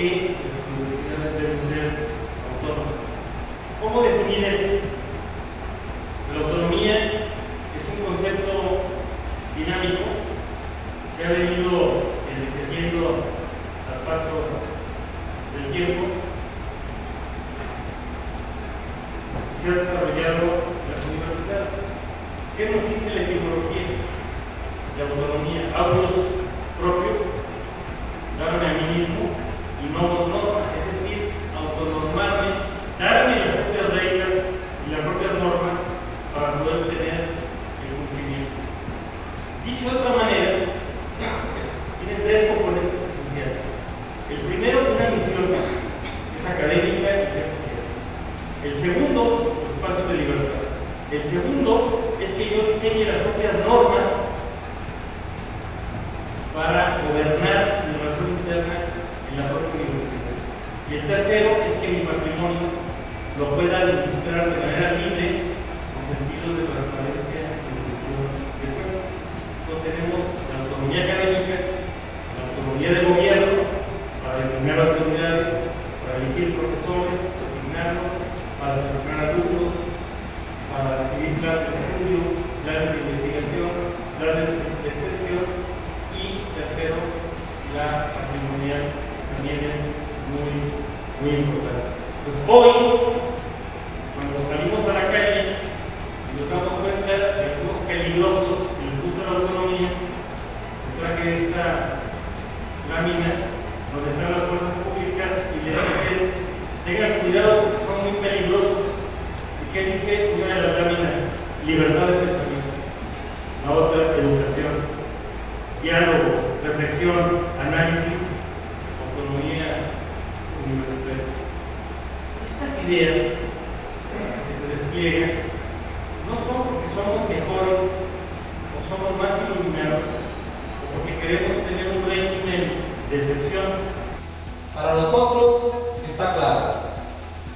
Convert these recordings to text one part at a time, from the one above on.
que las universidades deben ser autónomas. ¿Cómo definir esto? La autonomía es un concepto dinámico que se ha venido enriqueciendo al paso del tiempo. Se ha desarrollado las universidades. ¿Qué nos dice la etimología de autonomía? Autos componentes esenciales. El primero, una misión, es académica y es social. El segundo, espacio de libertad. El segundo es que yo diseñe las propias normas para gobernar mi relación interna en la propia universidad. Y el tercero es que mi patrimonio lo pueda administrar de planes de estudio, planes de investigación, planes de extensión y tercero, la patrimonial también es muy, muy importante. Pues hoy, cuando salimos a la calle y nos damos cuenta de algunos peligrosos en el uso de la autonomía, yo traje esta lámina donde están las fuerzas públicas y le dicen, tengan cuidado Libertad de pensamiento. La otra, educación diálogo, reflexión, análisis, autonomía universitaria. Estas ideas que se despliegan no son porque somos mejores o somos más iluminados o porque queremos tener un régimen de excepción. Para nosotros está claro,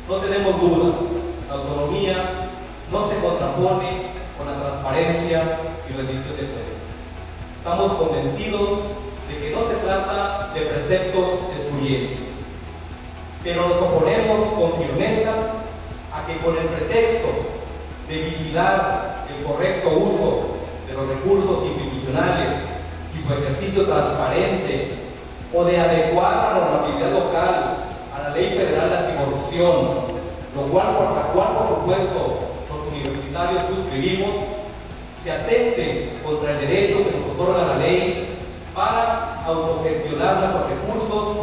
no tenemos duda, contrapone con la transparencia y rendición de cuentas. Estamos convencidos de que no se trata de preceptos excluyentes, pero nos oponemos con firmeza a que con el pretexto de vigilar el correcto uso de los recursos institucionales y su ejercicio transparente o de adecuar la normatividad local a la Ley Federal de Anticorrupción, lo cual por la cual por supuesto suscribimos, se atente contra el derecho que nos otorga la ley para autogestionar nuestros recursos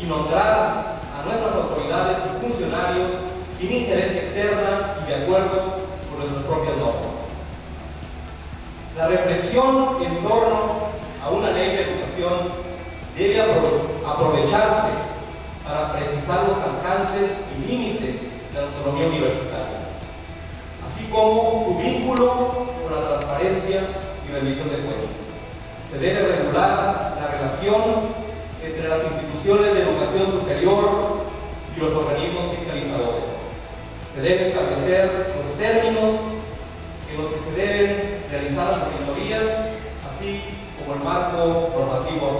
y nombrar a nuestras autoridades y funcionarios sin interés externa y de acuerdo con nuestras propias normas. La reflexión en torno a una ley de educación debe aprovecharse para precisar los alcances y límites de la autonomía universitaria, así como su vínculo con la transparencia y rendición de cuentas. Se debe regular la relación entre las instituciones de educación superior y los organismos fiscalizadores. Se debe establecer los términos en los que se deben realizar las auditorías, así como el marco normativo.